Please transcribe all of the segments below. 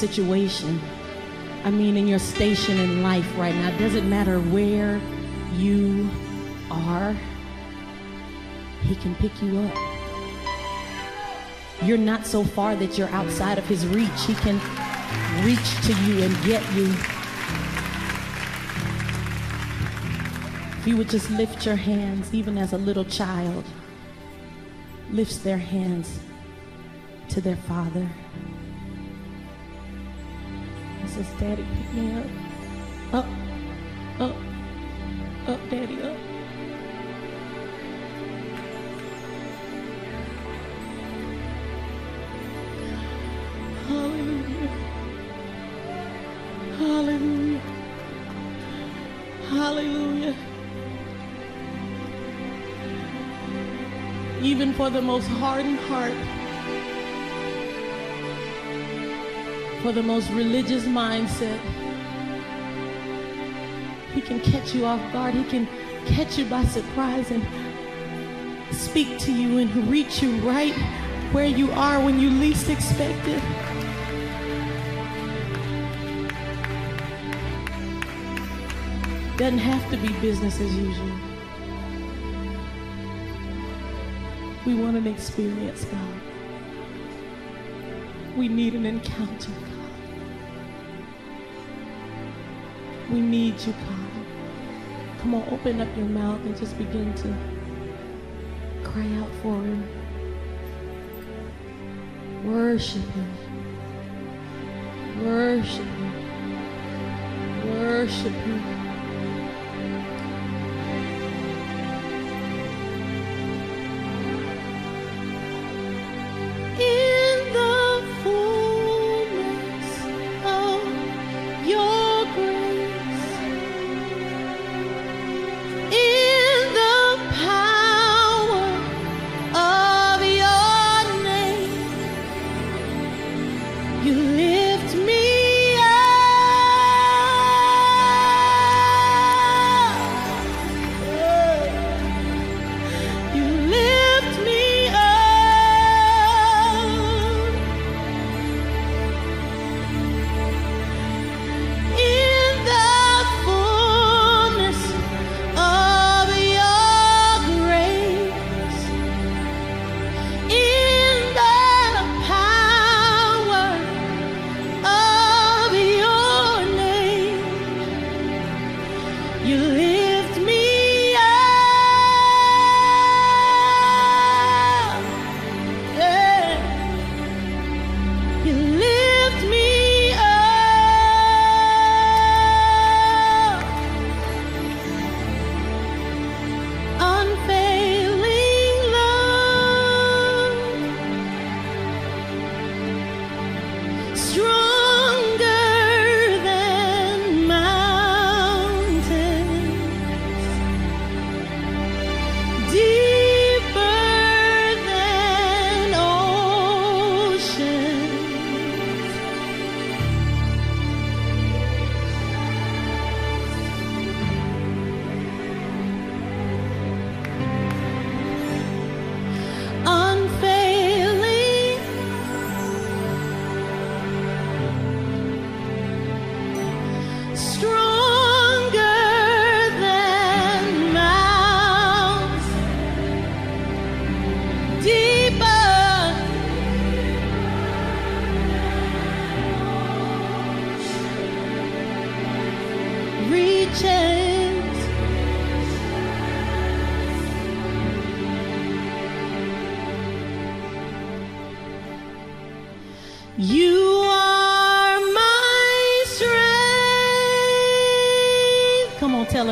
situation. I mean in your station in life right now. It doesn't matter where you are. He can pick you up. You're not so far that you're outside of his reach. He can reach to you and get you. If you would just lift your hands, even as a little child lifts their hands to their father. He says, Daddy, pick me up. Up, up, up, Daddy, up. Hallelujah. Hallelujah. Hallelujah. Even for the most hardened heart, for the most religious mindset, He can catch you off guard. He can catch you by surprise and speak to you and reach you right where you are when you least expect it. Doesn't have to be business as usual. We want an experience, God. We need an encounter, We need you, God. Come on, open up your mouth and just begin to cry out for Him. Worship Him. Worship Him. Worship Him.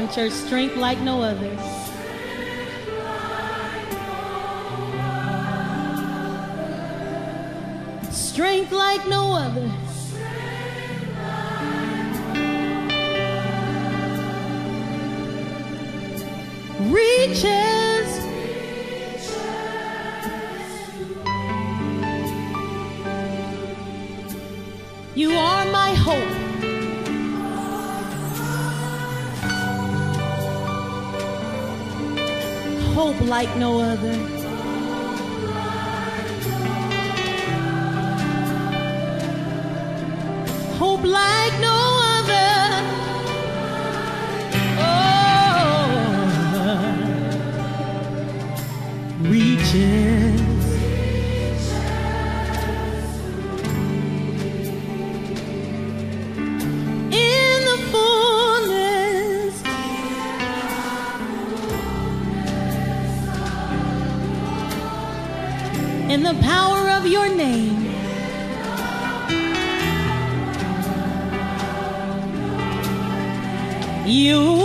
Your church. Strength like no other. Strength like no other. hope like no other. Hope like no other. Oh, reaching. the power of your name. You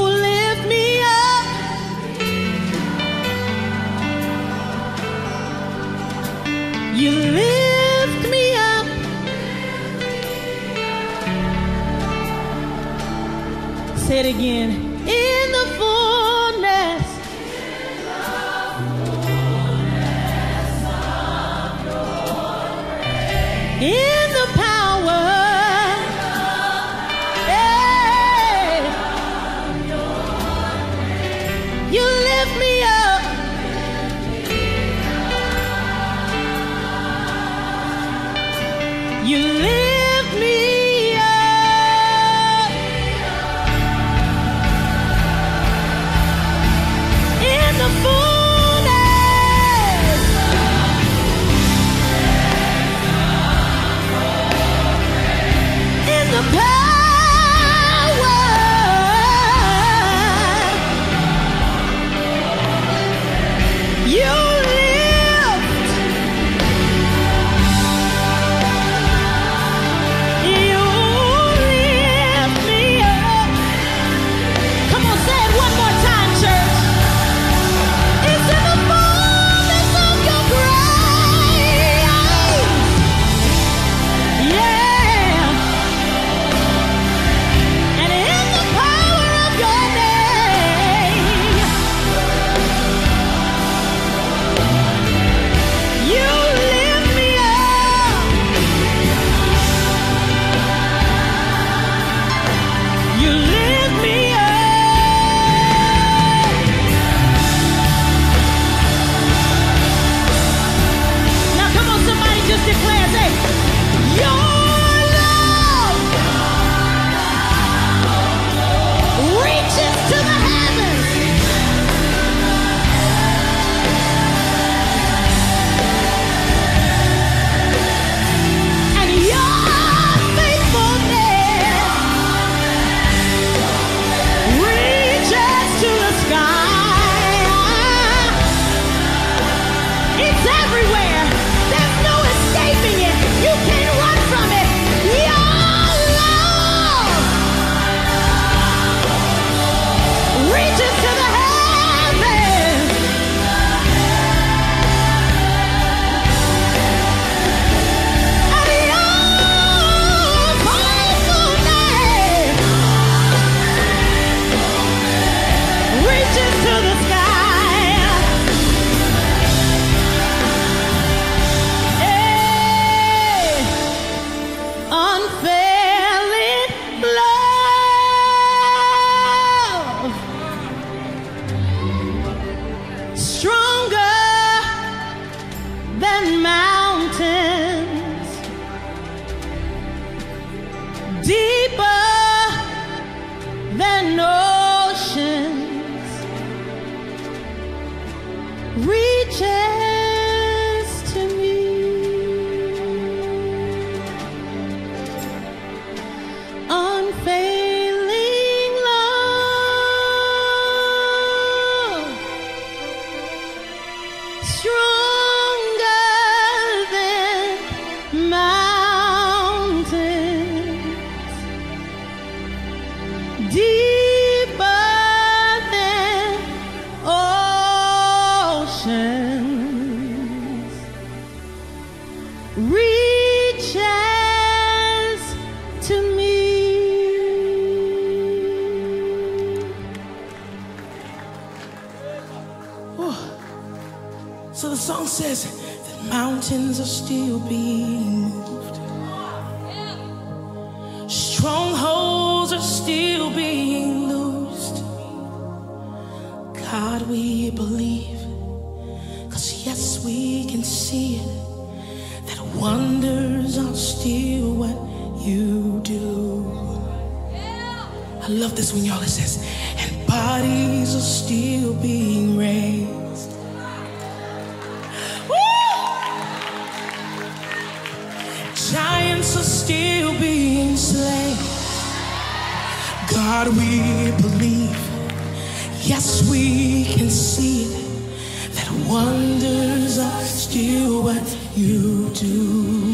You lift me says, God, we believe. Yes, we can see that wonders are still what you do.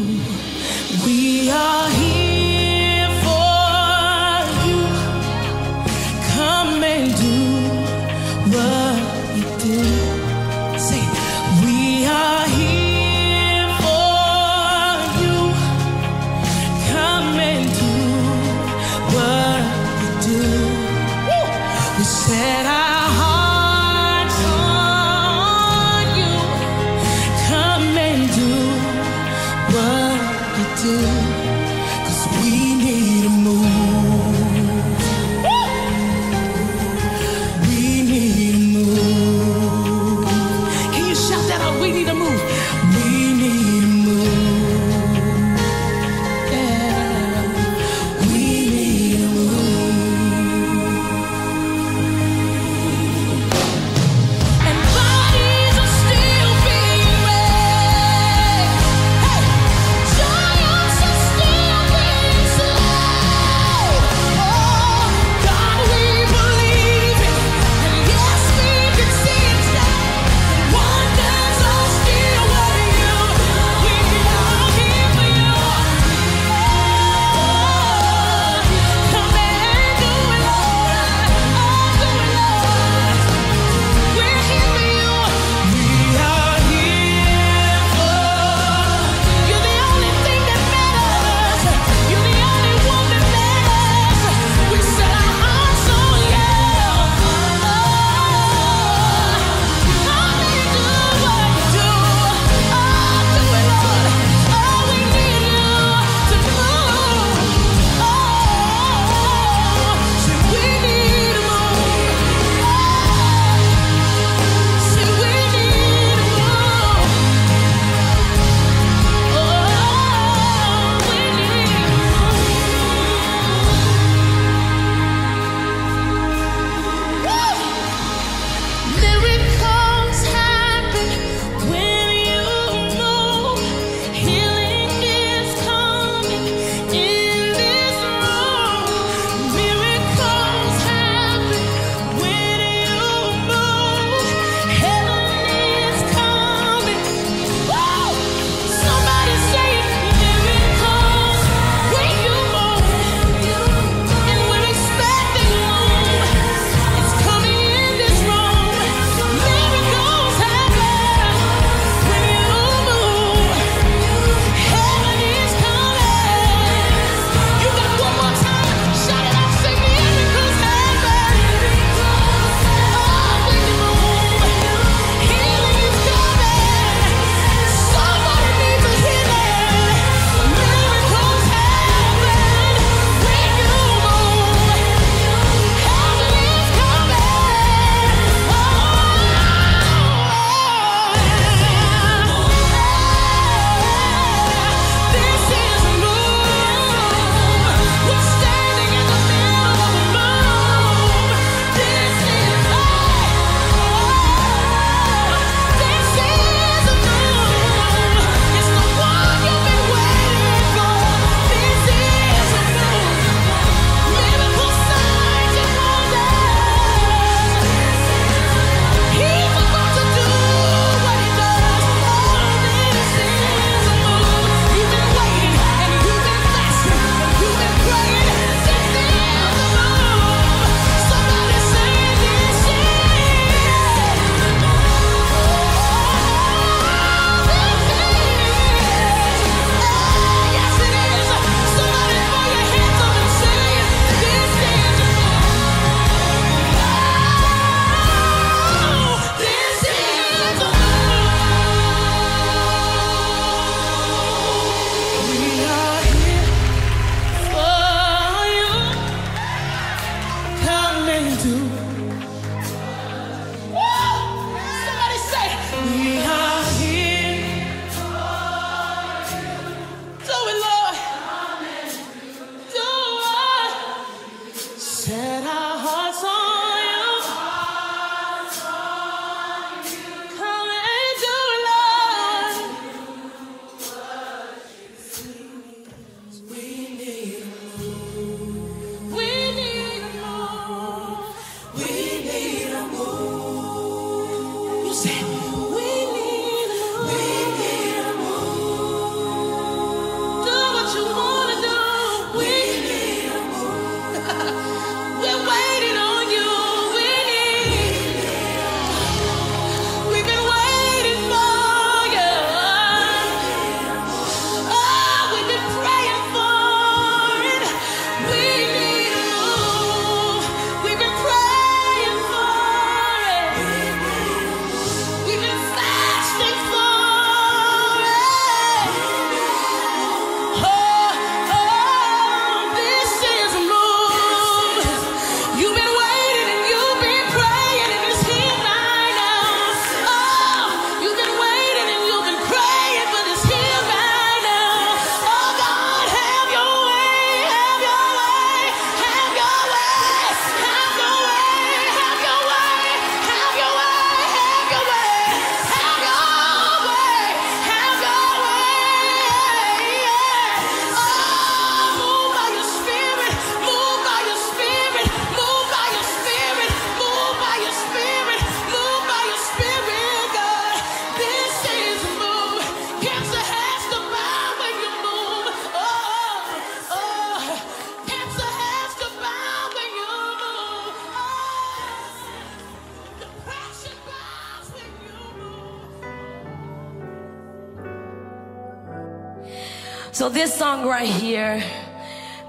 This song right here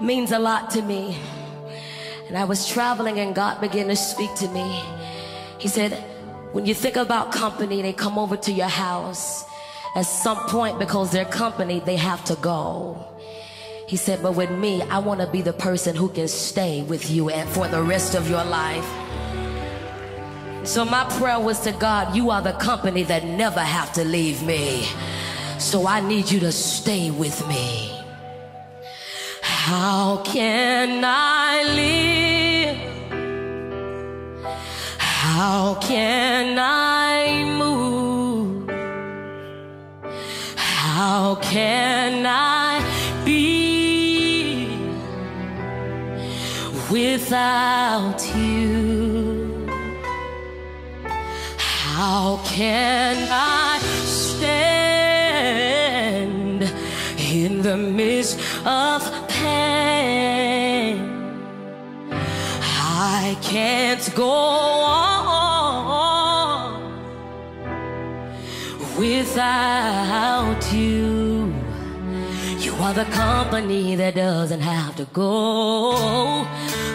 means a lot to me. And I was traveling and God began to speak to me. He said, when you think about company, they come over to your house. At some point, because they're company, they have to go. He said, but with me, I want to be the person who can stay with you and for the rest of your life. So my prayer was to God, you are the company that never have to leave me. So I need you to stay with me. How can I live? How can I move? How can I be without you? How can I the midst of pain? I can't go on without you. You are the company that doesn't have to go.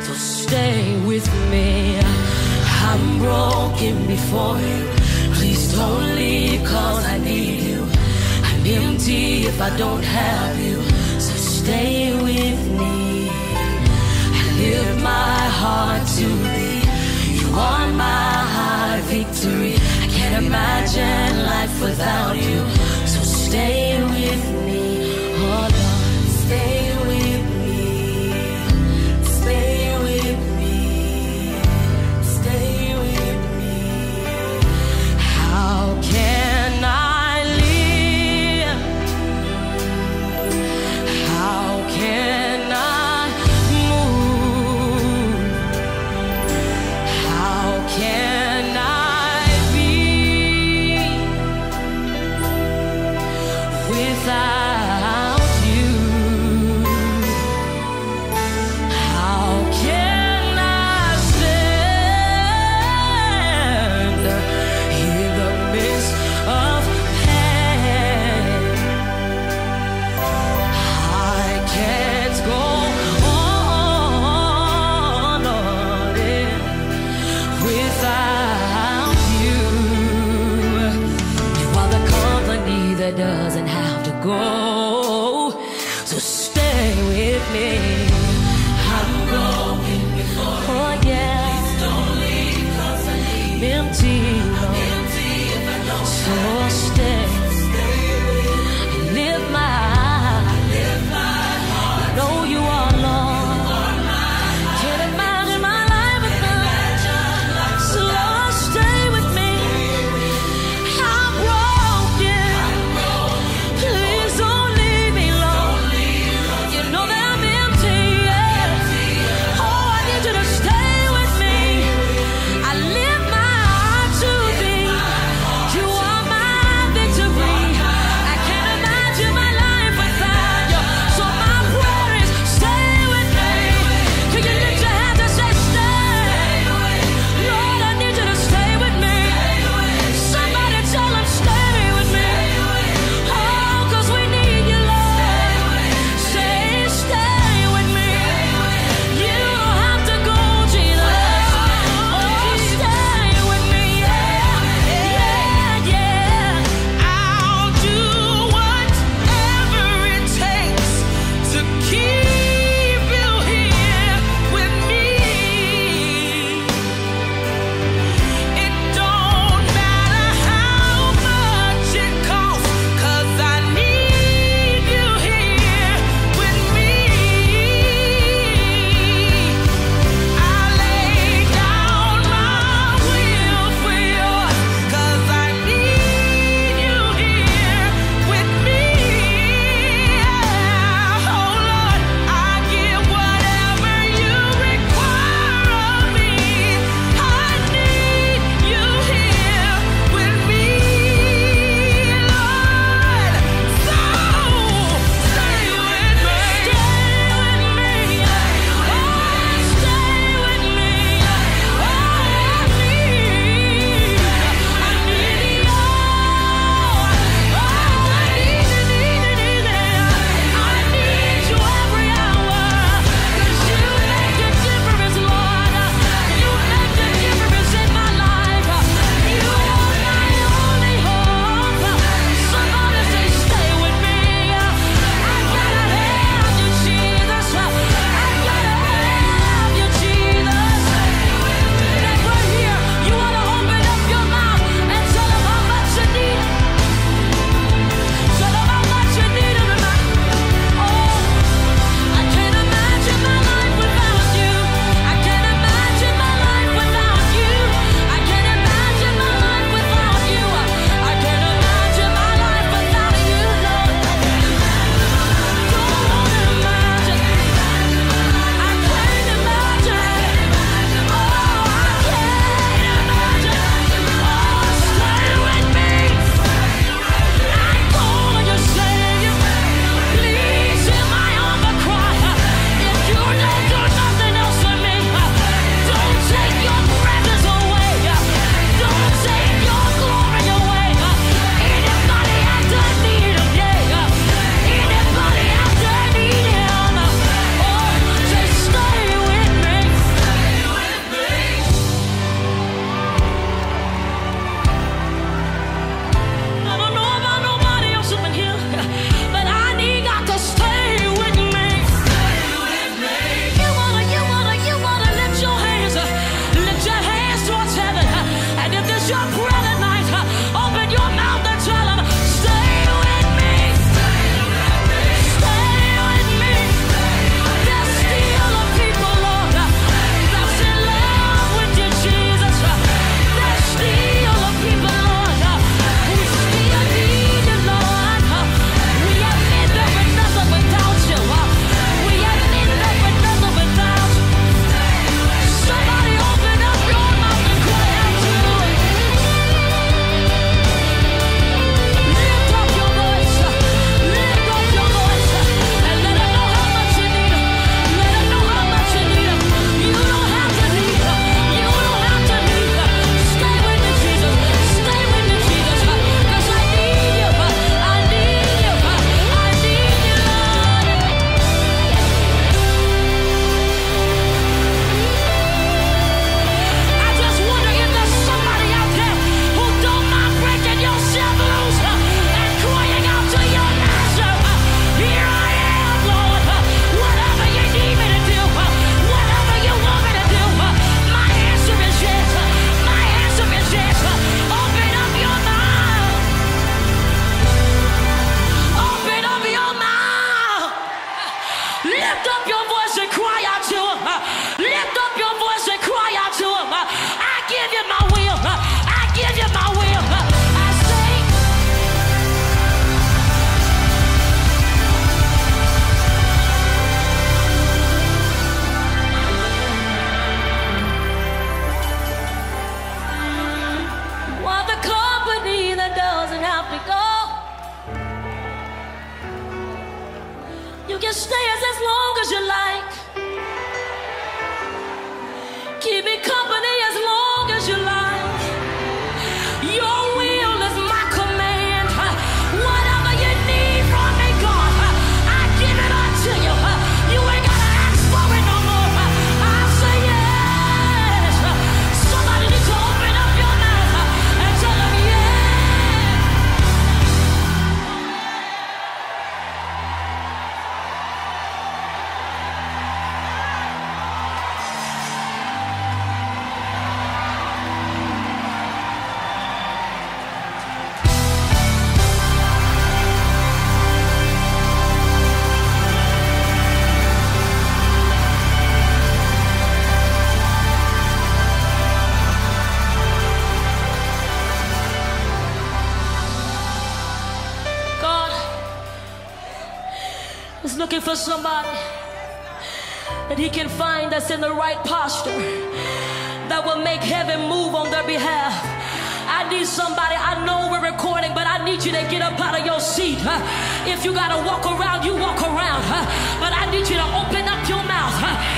So stay with me. I'm broken before you. Please don't leave cause I need you. Empty if I don't have you. So stay with me. I lift my heart to thee. You are my high victory. I can't imagine life without you. So stay with me. That doesn't have to go. So stay with me. I'm going before. Oh yeah. Empty, Lord. So stay. Looking for somebody that he can find that's in the right posture that will make heaven move on their behalf. I need somebody, I know we're recording, but I need you to get up out of your seat. huh? If you gotta walk around, you walk around. huh? But I need you to open up your mouth huh?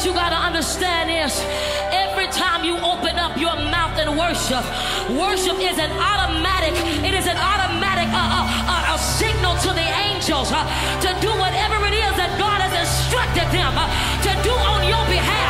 What you gotta understand is every time you open up your mouth and worship, worship is an automatic, it is an automatic uh, uh, uh, a signal to the angels uh, to do whatever it is that God has instructed them uh, to do on your behalf.